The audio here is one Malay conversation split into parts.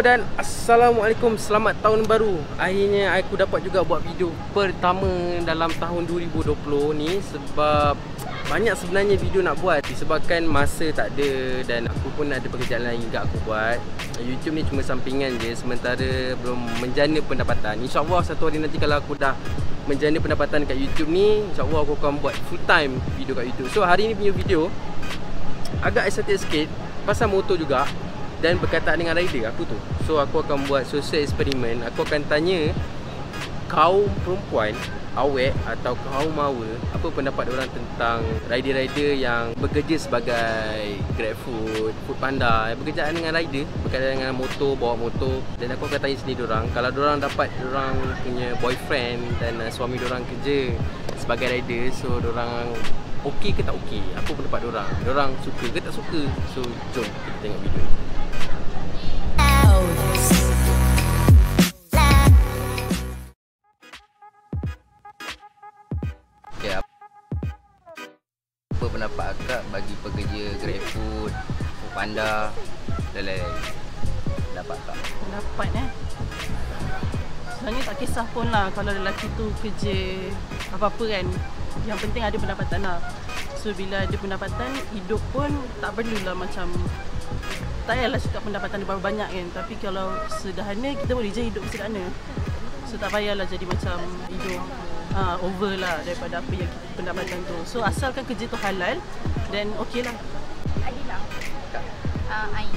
Dan Assalamualaikum Selamat tahun baru. Akhirnya aku dapat juga buat video pertama dalam tahun 2020 ni Sebab banyak sebenarnya video nak buat Disebabkan masa tak ada Dan aku pun ada pekerjaan lain juga aku buat. YouTube ni cuma sampingan je Sementara belum menjana pendapatan. InsyaAllah satu hari nanti kalau aku dah menjana pendapatan kat YouTube ni InsyaAllah aku akan buat full time video kat YouTube. So hari ni punya video Agak excited sikit Pasal motor juga dan berkaitan dengan rider aku tu. So aku akan buat social eksperimen. Aku akan tanya kaum perempuan awek atau kaum mawa apa pendapat orang tentang rider-rider yang bekerja sebagai grab food, food panda, yang bekerja dengan rider, berkaitan dengan motor, bawa motor dan aku akan tanya sendiri orang kalau orang dapat orang punya boyfriend dan uh, suami orang kerja sebagai rider so orang okey ke tak okey? Apa pendapat orang orang suka ke tak suka? So jom kita tengok video ni. Pendapat akak bagi pekerja GrabFood, Foodpanda dan lain-lain? Pendapat akak? Pendapat eh? Sebenarnya tak kisah pun lah Kalau lelaki tu kerja Apa-apa kan. Yang penting ada pendapatan lah So bila ada pendapatan Hidup pun tak perlulah macam Tak payahlah cakap pendapatan dia banyak kan Tapi kalau sederhana Kita boleh je hidup sederhana So tak payahlah jadi macam Hidup ha, over lah Daripada apa yang kita, pendapatan tu So asalkan kerja tu halal Then okay lah Adila. Uh, Ain.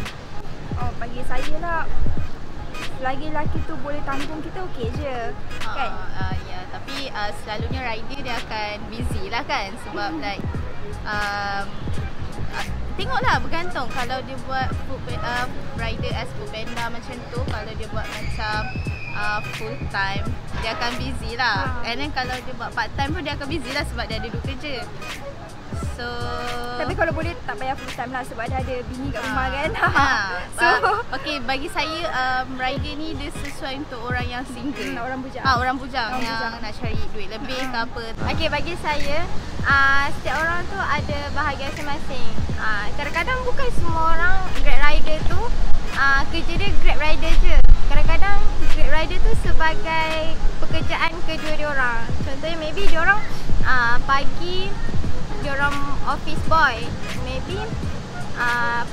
Oh, bagi saya lah selagi lelaki tu boleh tanggung kita okey je. Kan? Uh, uh, ya, tapi uh, selalunya rider dia akan busy lah kan sebab like um, uh, tengoklah bergantung kalau dia buat food uh, rider as food panda macam tu kalau dia buat macam uh, full time dia akan busy lah. Ah. And then kalau dia buat part time pun dia akan busy lah sebab dia ada dua kerja. So Tapi kalau boleh tak payah full time lah sebab dia ada bini kat rumah kan. Ha. so, uh, okay bagi saya um, rider ni dia sesuai untuk orang yang single. Hmm, orang bujang. Ah orang bujang Orang yang bujang. nak cari duit lebih ke apa. Okey bagi saya uh, setiap orang tu ada bahagian masing-masing. Uh, kadang-kadang bukan semua orang Grab rider tu uh, kerja dia Grab rider je. Kadang-kadang Grab rider tu sebagai pekerjaan kedua dia orang. Contohnya maybe dia orang uh, pagi office boy. Maybe uh,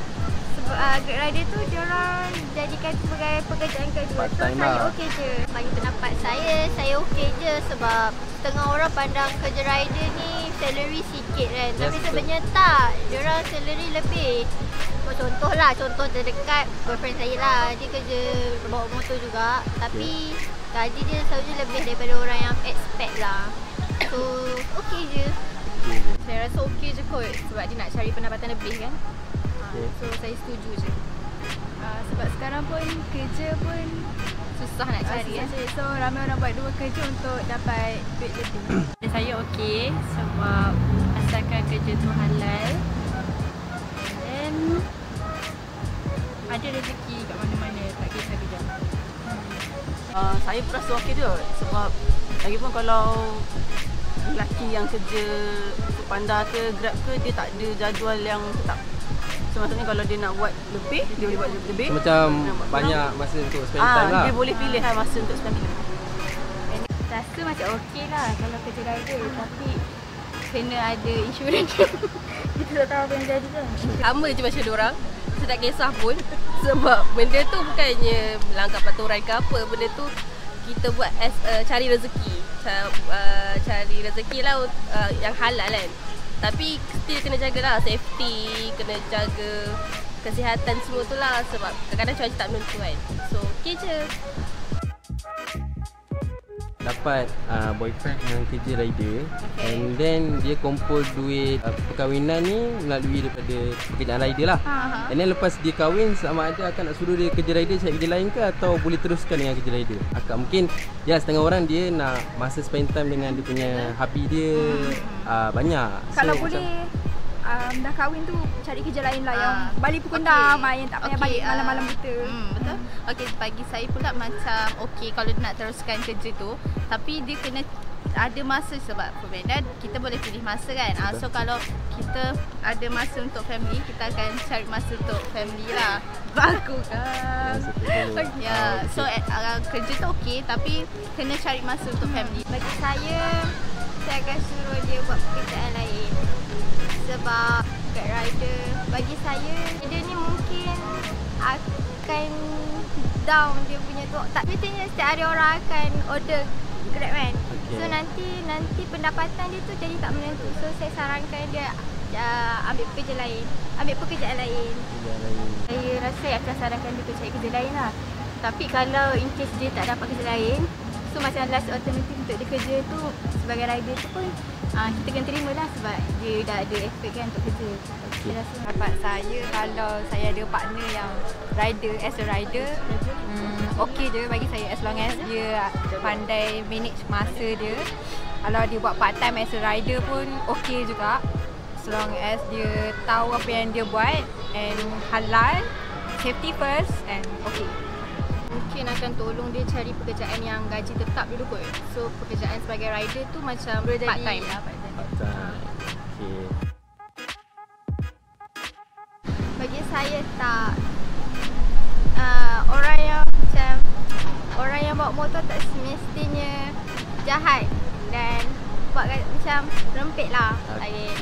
uh, Grab rider tu dia orang jadikan sebagai pekerjaan kedua. Part So time saya lah. okey je. Bagi pendapat saya, saya okey je sebab setengah orang pandang kerja rider ni salary sikit kan. Yes, Tapi sebenarnya tak. Diorang salary lebih. Oh, contoh lah, contoh terdekat boyfriend saya lah. Dia kerja bawa motor juga. Tapi gaji dia selalunya lebih daripada orang yang expect lah. So, okey je. Kot sebab dia nak cari pendapatan lebih kan. Okay. So saya setuju je. uh, sebab sekarang pun kerja pun Susah nak cari susah kan. So ramai orang buat dua kerja untuk dapat duit lebih. Saya okey sebab asalkan kerja tu halal then ada rezeki kat mana-mana tak kisah kerja. uh, Saya pun rasa okey je Sebab Lagipun kalau Lelaki yang kerja Panda ke Grab ke Dia tak ada jadual yang tetap So maksudnya kalau dia nak buat lebih Dia boleh buat lebih So, macam banyak kurang, masa untuk spend ah, time lah. Dia boleh pilih lah masa untuk spend time Rasa macam okey lah kalau kerja rider tapi kena ada insurans. Kita tak tahu apa yang jadi kan. Sama je macam orang. Saya tak kisah pun sebab benda tu bukannya melanggar peraturan ke apa. Benda tu kita buat as uh, cari rezeki. Ca, uh, cari rezeki lah uh, yang halal kan. Tapi still kena jagalah safety, kena jaga kesihatan semua tu lah sebab kadang-kadang cuaca tak menentu kan. So okey je. Dapat uh, boyfriend yang kerja rider. Okay. and then dia kumpul duit uh, perkahwinan ni melalui daripada pekerjaan rider lah. Ha, and then lepas dia kahwin sama ada akan nak suruh dia kerja rider cari kerja lain ke? Atau boleh teruskan dengan kerja rider? Akak mungkin ya setengah orang dia nak masa spend time dengan dia punya hubby dia uh, banyak. Kalau macam- boleh um, dah kahwin tu cari kerja lain lah yang Ah, balik pukul okey. 6 ah, yang tak payah Okey, balik ah, malam-malam buta. Hmm, betul. Okey, bagi saya pula macam okey kalau nak teruskan kerja tu, tapi dia kena ada masa sebab perbezaan kita boleh pilih masa kan. Uh, so kalau kita ada masa untuk family, kita akan cari masa untuk family lah. Baku kan. Ya, so uh, kerja tu okey tapi kena cari masa untuk family. Bagi saya, saya akan suruh dia buat pekerjaan lain. Sebab Grab rider, bagi saya, dia ni mungkin akan down dia punya tu. Tak biasanya setiap hari orang akan order Grab kan. Okey. So nanti nanti pendapatan dia tu jadi tak menentu. So saya sarankan dia uh, ambil pekerja lain. Ambil pekerjaan lain. Saya rasa saya akan sarankan dia cari kerja lain lah. Tapi kalau in case dia tak dapat kerja lain, so macam last alternative untuk dia kerja tu sebagai rider tu pun uh, kita kena terima lah sebab dia dah ada effort kan untuk kerja. Saya rasa Pendapat saya kalau saya ada partner yang rider as a rider hmm, okey je bagi saya as long as dia pandai manage masa dia. Kalau dia buat part time as a rider pun okey juga. As long as dia tahu apa yang dia buat and halal safety first and okey Mungkin akan tolong dia cari pekerjaan yang gaji tetap dulu kot. So pekerjaan sebagai rider tu macam part time. Part-time. Okey. bagi saya tak uh, orang yang macam orang yang bawa motor tak semestinya jahat dan buat macam rempit lah lain.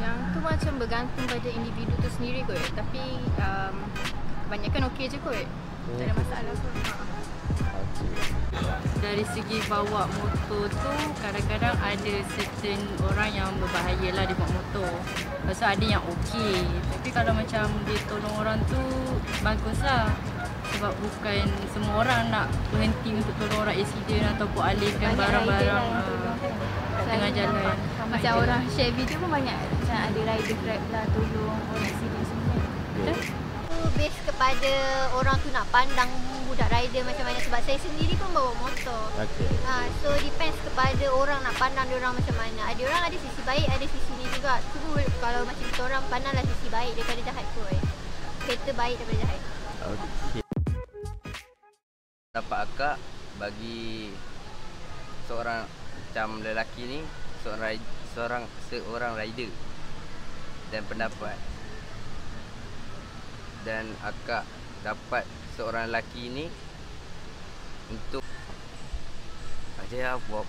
Yang tu macam bergantung pada individu tu sendiri kot. Tapi um, kebanyakan okey je kot. Tak ada masalah. Dari segi bawa motor tu kadang-kadang ada certain orang yang berbahaya lah dia bawa motor. Lepas tu ada yang okey. Tapi kalau macam dia tolong orang tu bagus lah. Sebab bukan semua orang nak berhenti untuk tolong orang accident ataupun alihkan barang-barang yang ah, tengah jalan. Macam orang share video pun banyak Macam ada rider grab lah tolong orang accident semua Betul? Tu base kepada orang tu nak pandang budak rider macam mana sebab saya sendiri pun bawa motor. Okey. Ha, so depends kepada orang nak pandang dia orang macam mana. Ada orang ada sisi baik, ada sisi ni juga. Tu kalau macam kita orang pandanglah sisi baik daripada jahat kot. Kereta baik daripada jahat. Okey. Dapat akak bagi seorang macam lelaki ni seorang seorang seorang rider dan pendapat dan akak dapat seorang lelaki ni untuk aja buat